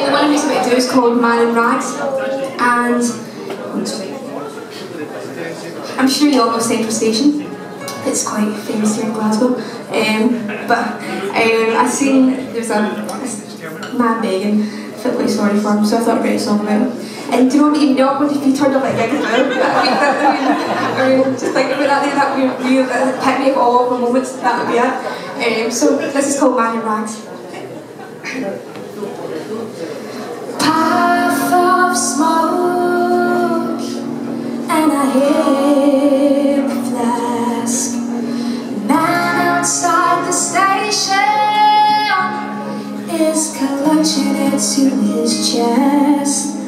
the one I'm to do is called Man in Rags, and I'm sure you all know Central Station. It's quite famous here in Glasgow. Um, but um, I seen there's a, a man begging, felt like sorry for him, so I thought I'd write a song about him. And do you know what? Know what? If you turned up well, I mean, that, I mean, just think about that. That would be the epitome of all the moments. That would be it. Um, so this is called Man in Rags. To his chest.